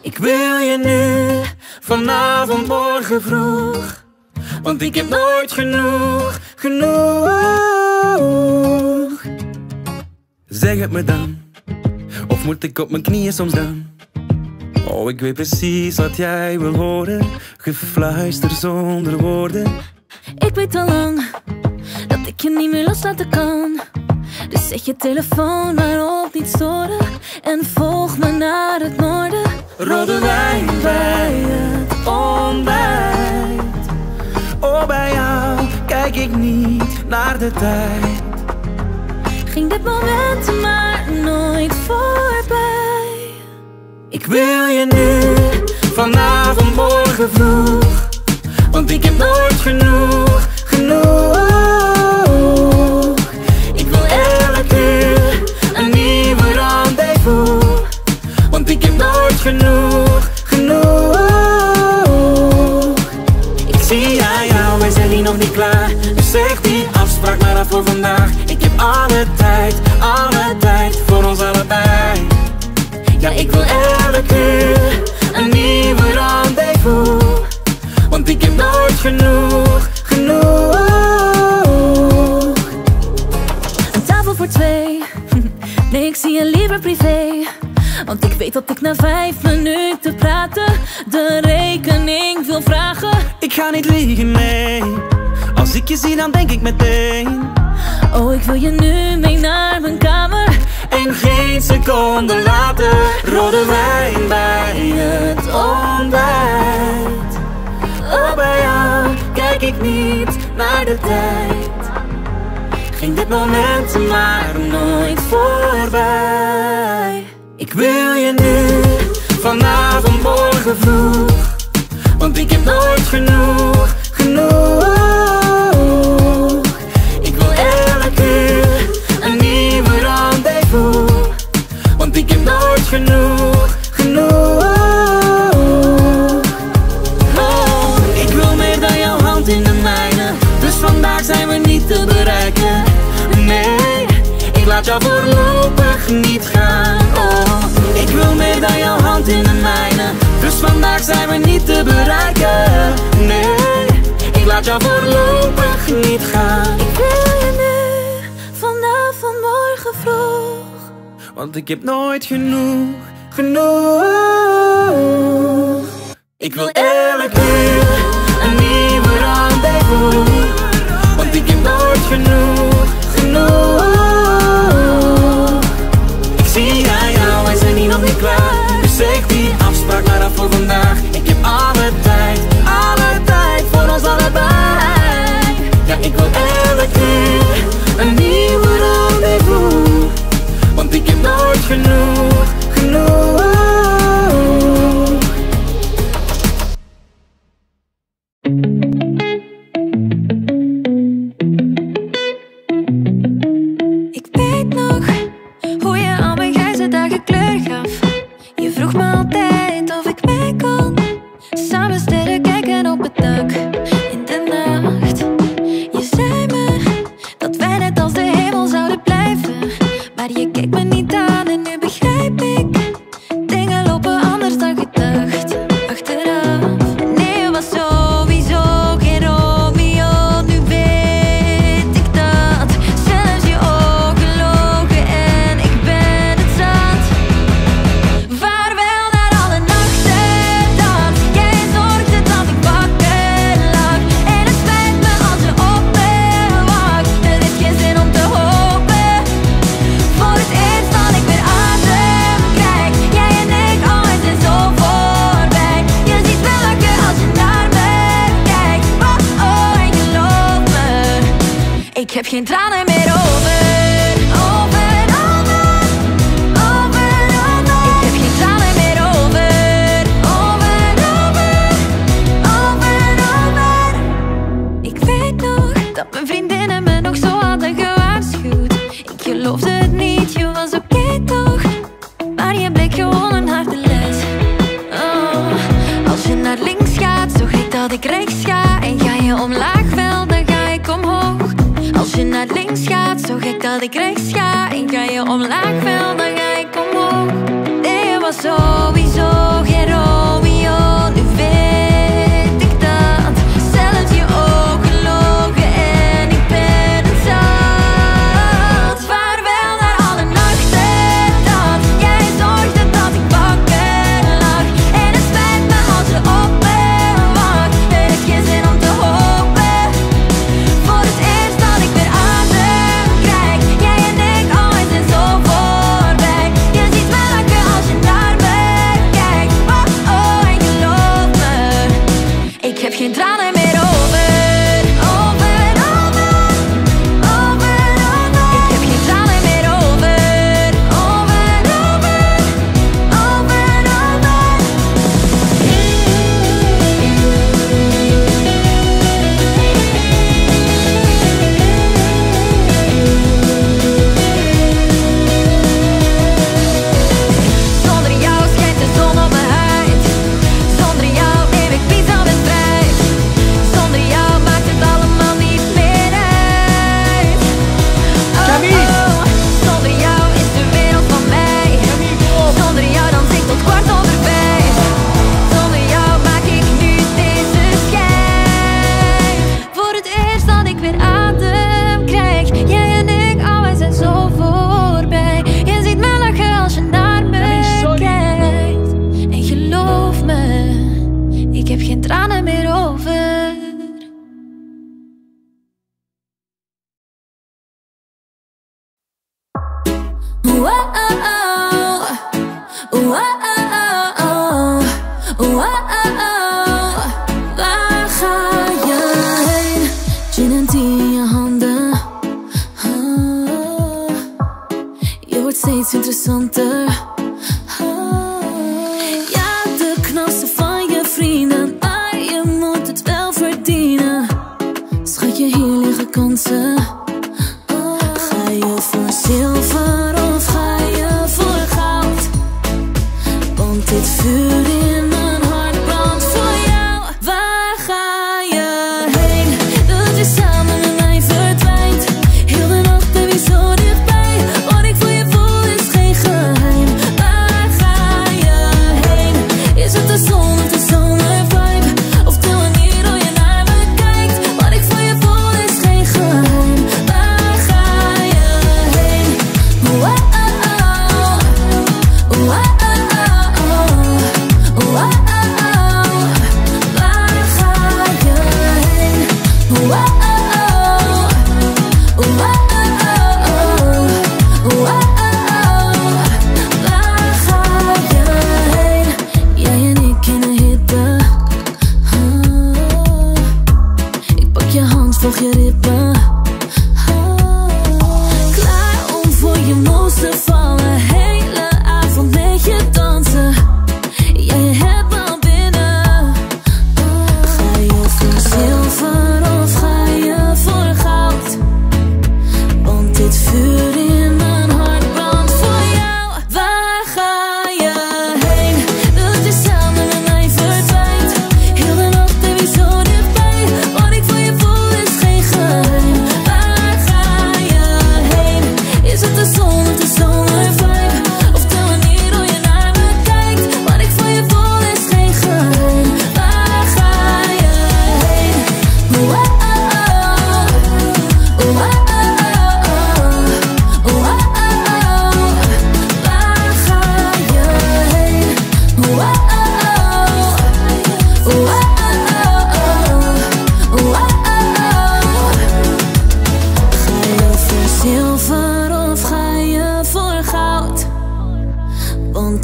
Ik wil je nu, vanavond, morgen vroeg. Want ik heb nooit genoeg, genoeg. Zeg het me dan, of moet ik op mijn knieën soms dan? Oh, ik weet precies wat jij wil horen. Gefluister zonder woorden. Ik weet al lang dat ik je niet meer loslaten kan. Dus zet je telefoon maar op niet storen. En volg me naar het noorden. Rode wijn bij het ontbijt. Oh, bij jou kijk ik niet naar de tijd. Ging dit moment maar nooit voorbij. Ik wil je nu, vanavond, morgen vroeg dan denk ik meteen. Oh, ik wil je nu mee naar mijn kamer. En geen seconde later Rode wijn bij het ontbijt. Oh, bij jou kijk ik niet naar de tijd. Ging dit moment maar nooit voorbij. Ik wil je nu, vanavond, morgen vroeg Want ik heb nooit genoeg voorlopig niet gaan. Ik wil je nu, vanavond, morgen vroeg. Want ik heb nooit genoeg, genoeg. Ik wil eerlijk uur heb geen tranen felt like I come home. It was always, always Wauw, Wauw, Wauw. Waar ga jij heen? Jullie zijn in je handen. Je wordt steeds interessanter. Ja, de knasten van je vrienden. Maar je moet het wel verdienen. Schat je hier liggen kansen. Ga je voor ziel?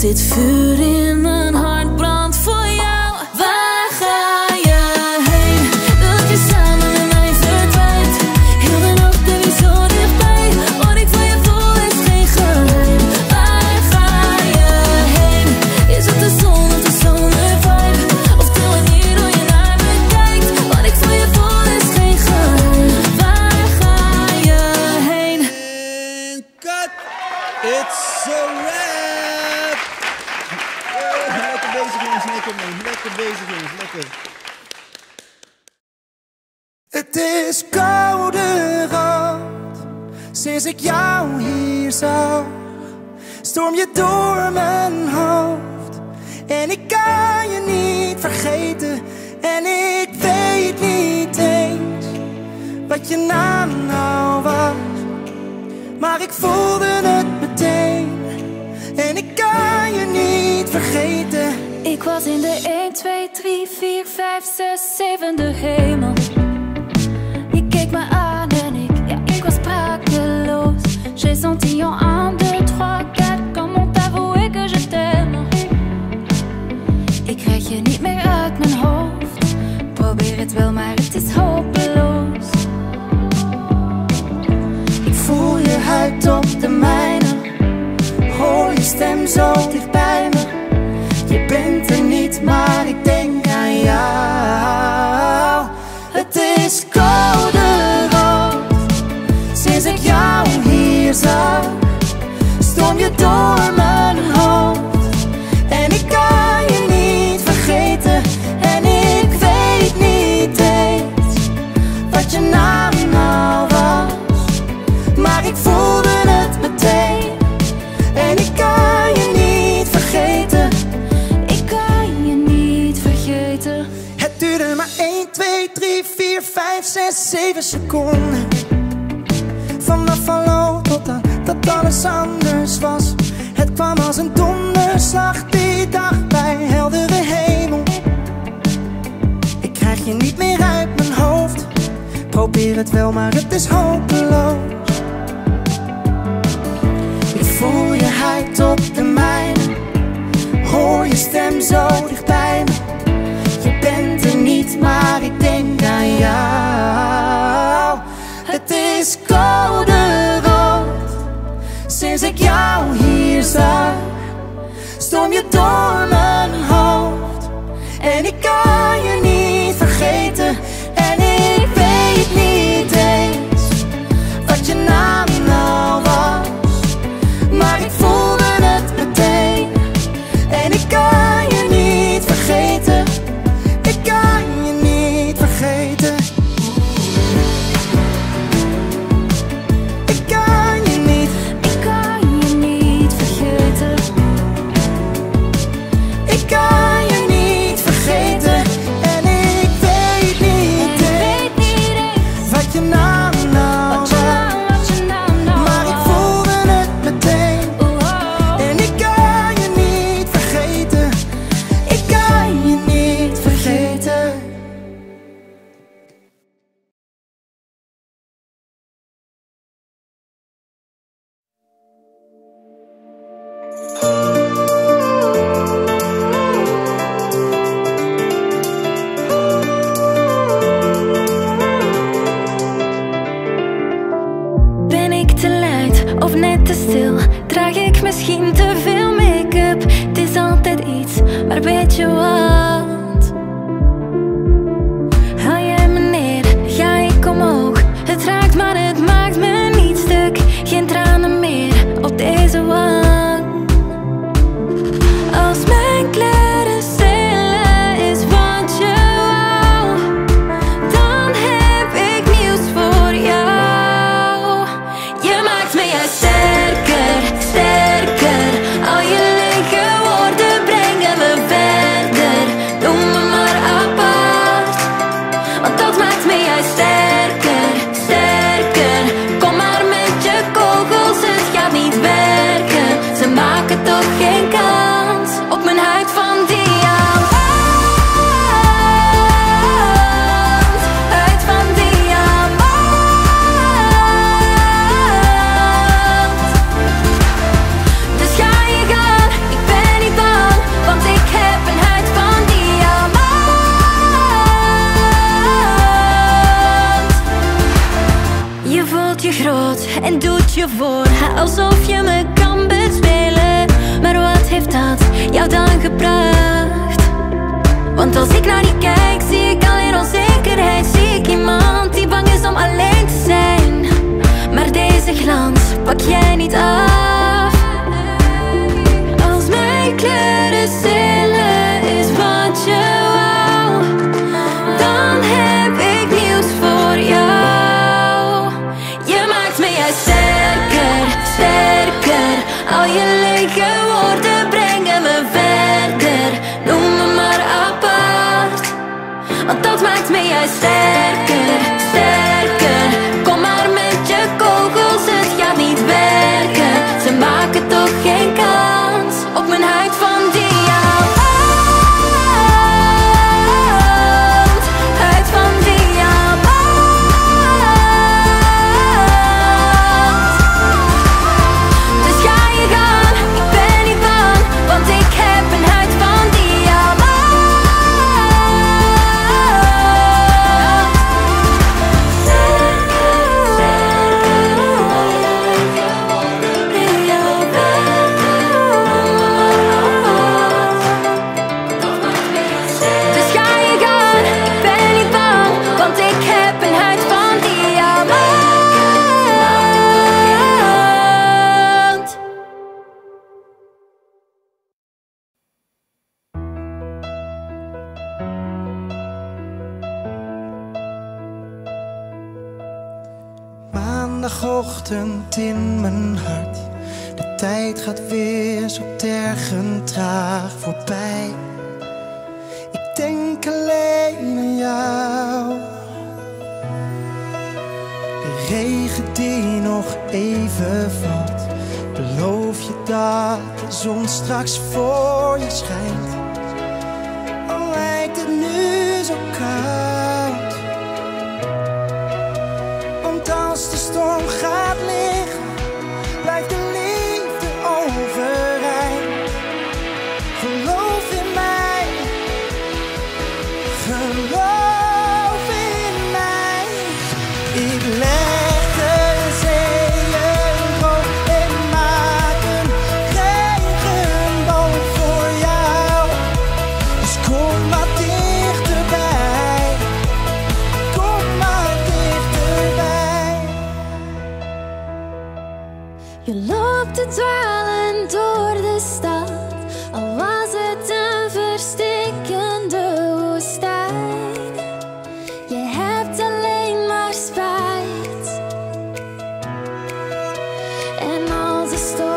Dit vuur ik jou hier zag Storm je door mijn hoofd. En ik kan je niet vergeten. En ik weet niet eens Wat je naam nou was. Maar ik voelde het meteen. En ik kan je niet vergeten. Ik was in de 1, 2, 3, 4, 5, 6, 7 de hemel. J'ai senti en 1, 2, 3, 4, comment t'avouer que je t'aime. Ik krijg je niet meer uit mijn hoofd. Probeer het wel, maar het is hopeloos. Ik voel je huid op de mijne Hoor je stem zo dicht bij me 7 seconden Vanaf hallo tot aan dat alles anders was. Het kwam als een donderslag die dag bij heldere hemel. Ik krijg je niet meer uit mijn hoofd. Probeer het wel, maar het is hopeloos. Ik voel je huid op de mijne. Hoor je stem zo dicht bij me. Je bent er niet, maar ik denk aan jou Sinds ik jou hier zag Storm je door mijn maar weet Al je lege woorden brengen me verder. Noem me maar apart, want dat maakt me juist sterker. tijd gaat weer zo tergend traag voorbij. Ik denk alleen aan jou. De regen die nog even valt, beloof je dat de zon straks voor je schijnt. Al lijkt het nu zo koud. The story.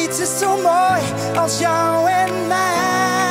niets is zo mooi als jou en mij.